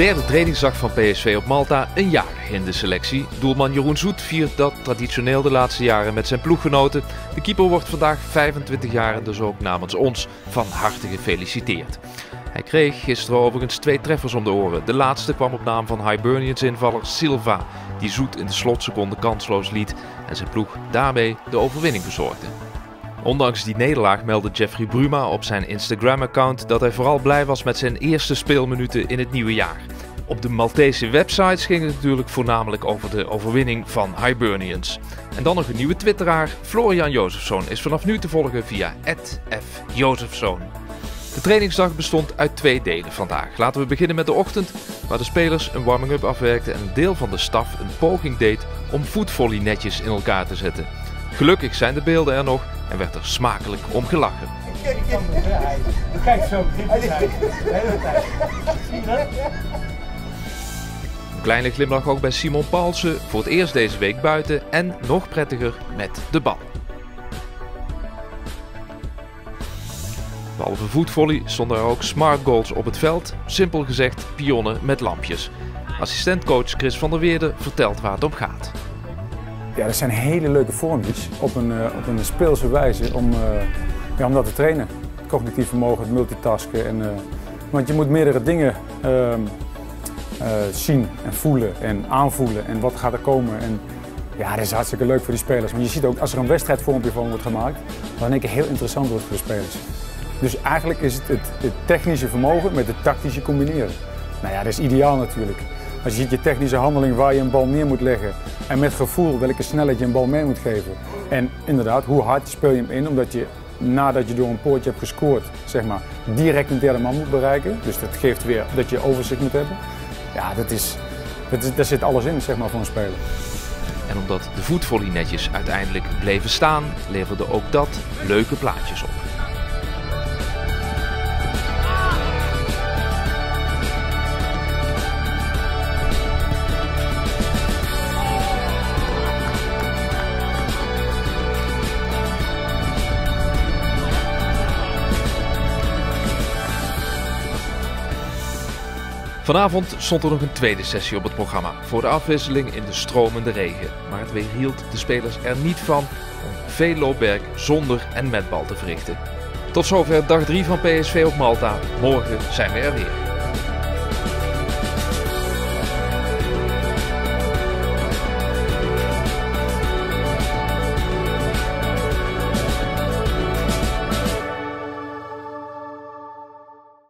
derde trainingsdag van PSV op Malta een jaar in de selectie. Doelman Jeroen Zoet viert dat traditioneel de laatste jaren met zijn ploeggenoten. De keeper wordt vandaag 25 jaar dus ook namens ons van harte gefeliciteerd. Hij kreeg gisteren overigens twee treffers om de oren. De laatste kwam op naam van Hibernians invaller Silva, die Zoet in de slotseconde kansloos liet en zijn ploeg daarmee de overwinning bezorgde. Ondanks die nederlaag meldde Jeffrey Bruma op zijn Instagram-account dat hij vooral blij was met zijn eerste speelminuten in het nieuwe jaar. Op de Maltese websites ging het natuurlijk voornamelijk over de overwinning van Hibernians. En dan nog een nieuwe twitteraar, Florian Jozefzoon, is vanaf nu te volgen via @fjozefzoon. De trainingsdag bestond uit twee delen vandaag. Laten we beginnen met de ochtend, waar de spelers een warming-up afwerkten en een deel van de staf een poging deed om voetvolley netjes in elkaar te zetten. Gelukkig zijn de beelden er nog en werd er smakelijk om gelachen. Kijk zo, kleine glimlach ook bij Simon Paulsen, voor het eerst deze week buiten en nog prettiger met de bal. Behalve voetvolley stonden er ook smart goals op het veld, simpel gezegd pionnen met lampjes. Assistentcoach Chris van der Weerde vertelt waar het om gaat. Ja, dat zijn hele leuke vormpjes op een, uh, op een speelse wijze om, uh, ja, om dat te trainen. Cognitief vermogen, multitasken. En, uh, want je moet meerdere dingen ehm, zien en voelen en aanvoelen en wat gaat er komen. En, ja, dat is hartstikke leuk voor die spelers. Want je ziet ook als er een wedstrijdvormpje van wordt gemaakt, dan denk ik heel interessant wordt voor de spelers. Dus eigenlijk is het, het het technische vermogen met het tactische combineren. Nou ja, dat is ideaal natuurlijk. Als je ziet je technische handeling waar je een bal neer moet leggen en met gevoel welke snelheid je een bal mee moet geven. En inderdaad, hoe hard speel je hem in, omdat je nadat je door een poortje hebt gescoord, zeg maar, direct een derde man moet bereiken. Dus dat geeft weer dat je overzicht moet hebben. Ja, dat is, dat is, daar zit alles in, zeg maar, voor een speler. En omdat de voetvolley netjes uiteindelijk bleven staan, leverde ook dat leuke plaatjes op. Vanavond stond er nog een tweede sessie op het programma voor de afwisseling in de stromende regen. Maar het weerhield de spelers er niet van om veel loopwerk zonder en met bal te verrichten. Tot zover dag 3 van PSV op Malta. Morgen zijn we er weer.